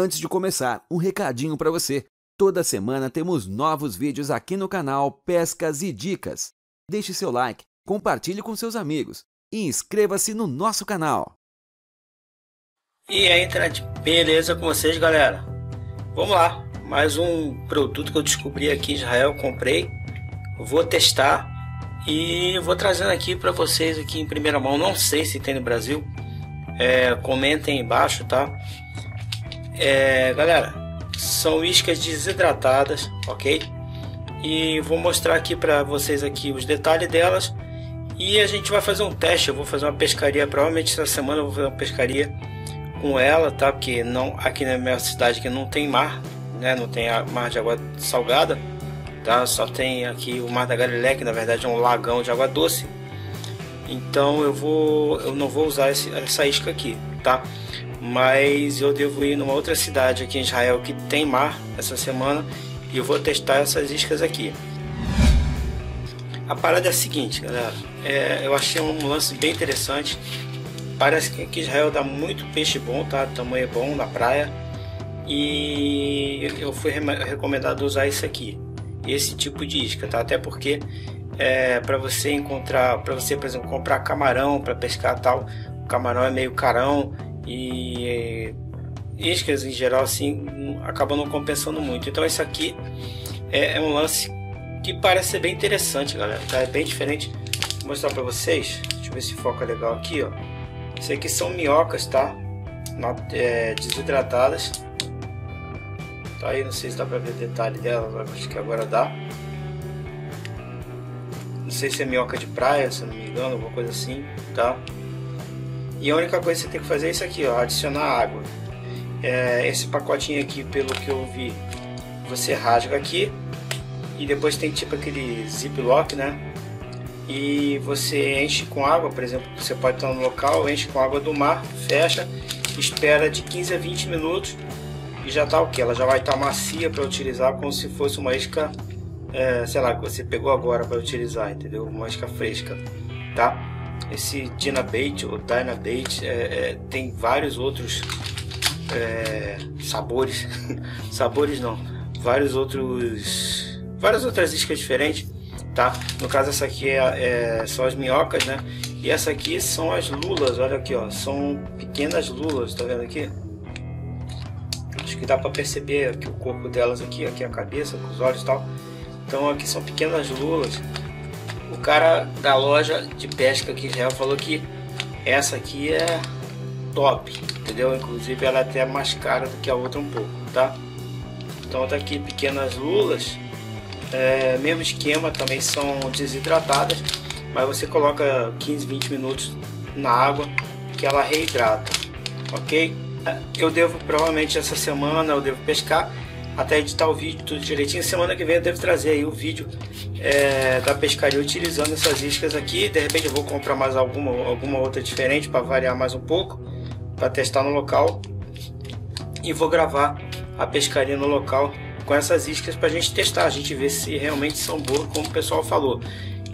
Antes de começar, um recadinho para você. Toda semana temos novos vídeos aqui no canal Pescas e Dicas. Deixe seu like, compartilhe com seus amigos e inscreva-se no nosso canal. E aí, internet, beleza com vocês, galera? Vamos lá, mais um produto que eu descobri aqui em Israel, comprei. Vou testar e vou trazendo aqui para vocês aqui em primeira mão. Não sei se tem no Brasil. É, comentem embaixo, tá? É, galera, são iscas desidratadas, ok? E vou mostrar aqui para vocês aqui os detalhes delas. E a gente vai fazer um teste. Eu vou fazer uma pescaria, provavelmente essa semana eu vou fazer uma pescaria com ela, tá? Porque não aqui na minha cidade que não tem mar, né? Não tem mar de água salgada, tá? Só tem aqui o Mar da Galileia, que na verdade é um lagão de água doce. Então eu vou, eu não vou usar esse, essa isca aqui, tá? Mas eu devo ir numa outra cidade aqui em Israel que tem mar essa semana e eu vou testar essas iscas aqui. A parada é a seguinte, galera. É, eu achei um lance bem interessante. Parece que Israel dá muito peixe bom, tá? tamanho é bom na praia. E eu fui recomendado usar isso aqui, esse tipo de isca, tá? Até porque é, para você encontrar, para você, por exemplo, comprar camarão para pescar tal, o camarão é meio carão e é, iscas em geral assim acabam não compensando muito. Então isso aqui é, é um lance que parece ser bem interessante, galera. Tá? É bem diferente. Vou mostrar para vocês. Deixa eu ver se foca legal aqui, ó. Isso aqui são minhocas, tá? É, desidratadas. Tá aí, não sei se dá pra ver detalhe dela, acho que agora dá. Não sei se é minhoca de praia, se não me engano, alguma coisa assim, tá? E a única coisa que você tem que fazer é isso aqui, ó, adicionar água. É, esse pacotinho aqui, pelo que eu vi, você rasga aqui e depois tem tipo aquele ziplock, né? e você enche com água, por exemplo, você pode estar no local, enche com água do mar, fecha, espera de 15 a 20 minutos e já está o que? Ela já vai estar tá macia para utilizar como se fosse uma isca, é, sei lá, que você pegou agora para utilizar, entendeu? Uma isca fresca, tá? Esse Dynabait ou Dynabait é, é, tem vários outros é, sabores, sabores não, vários outros, várias outras iscas diferentes tá? No caso essa aqui é, é, são as minhocas, né? E essa aqui são as lulas, olha aqui, ó, são pequenas lulas, tá vendo aqui? Acho que dá para perceber aqui o corpo delas aqui, aqui a cabeça, os olhos e tal. Então aqui são pequenas lulas. O cara da loja de pesca aqui já falou que essa aqui é top, entendeu? Inclusive ela é até mais cara do que a outra um pouco, tá? Então tá aqui pequenas lulas é, mesmo esquema, também são desidratadas, mas você coloca 15, 20 minutos na água que ela reidrata, ok? Eu devo, provavelmente essa semana eu devo pescar, até editar o vídeo tudo direitinho. Semana que vem eu devo trazer aí o vídeo é, da pescaria utilizando essas iscas aqui. De repente eu vou comprar mais alguma, alguma outra diferente para variar mais um pouco, para testar no local. E vou gravar a pescaria no local com essas iscas para a gente testar, a gente ver se realmente são boas, como o pessoal falou.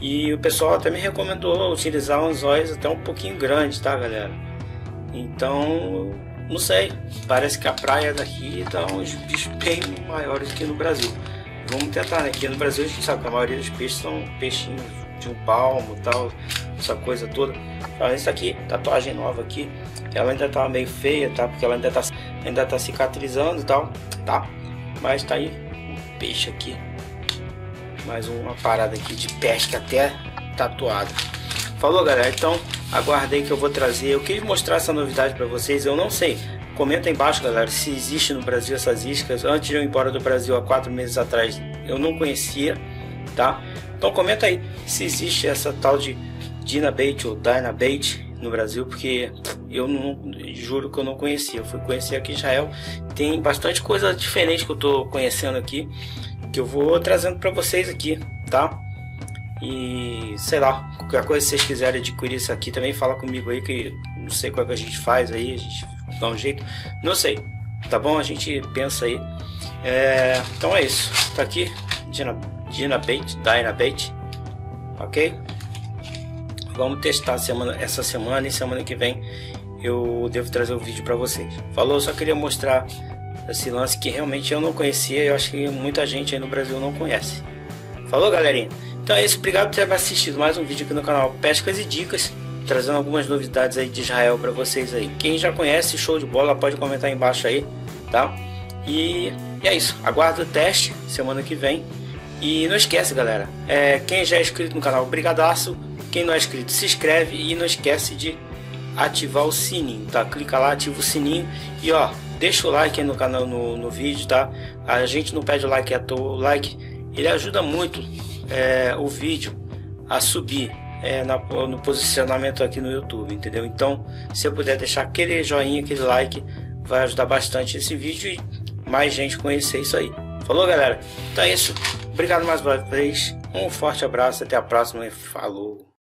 E o pessoal até me recomendou utilizar anzóis até um pouquinho grandes, tá, galera? Então, não sei, parece que a praia daqui dá uns bichos bem maiores que no Brasil. Vamos tentar, né? Aqui no Brasil a gente sabe que a maioria dos peixes são peixinhos de um palmo tal, essa coisa toda. Então, essa aqui, tatuagem nova aqui, ela ainda tá meio feia, tá? Porque ela ainda tá, ainda tá cicatrizando e tal, tá? Mas tá aí um peixe aqui. Mais uma parada aqui de pesca até tatuado. Falou galera, então aguardei que eu vou trazer. Eu queria mostrar essa novidade para vocês. Eu não sei. Comenta embaixo, galera, se existe no Brasil essas iscas. Antes de eu ir embora do Brasil há quatro meses atrás, eu não conhecia, tá? Então comenta aí se existe essa tal de Dynabait ou Dynabait no Brasil, porque eu não juro que eu não conhecia. Eu fui conhecer aqui em Israel. Tem bastante coisa diferente que eu tô conhecendo aqui, que eu vou trazendo para vocês aqui, tá? E sei lá, qualquer coisa que vocês quiserem adquirir isso aqui também fala comigo aí que não sei qual é que a gente faz aí, a gente dá um jeito. Não sei, tá bom? A gente pensa aí. É, então é isso. Tá aqui, Dina, Dina Bait, Dyna Bait, ok? Vamos testar semana, essa semana e semana que vem eu devo trazer o um vídeo para vocês. Falou, só queria mostrar esse lance que realmente eu não conhecia e eu acho que muita gente aí no Brasil não conhece. Falou, galerinha? Então é isso, obrigado por ter assistido mais um vídeo aqui no canal Pescas e Dicas, trazendo algumas novidades aí de Israel para vocês aí. Quem já conhece, show de bola, pode comentar aí embaixo aí, tá? E, e é isso, aguardo o teste semana que vem. E não esquece, galera, é, quem já é inscrito no canal, brigadaço. Quem não é inscrito, se inscreve e não esquece de ativar o sininho, tá? Clica lá, ativa o sininho e ó, deixa o like aí no canal, no, no vídeo, tá? A gente não pede like à toa, o like ele ajuda muito é, o vídeo a subir é, na, no posicionamento aqui no YouTube, entendeu? Então, se eu puder deixar aquele joinha, aquele like, vai ajudar bastante esse vídeo e mais gente conhecer isso aí. Falou, galera? Então é isso. Obrigado mais uma vez. Um forte abraço. Até a próxima falou.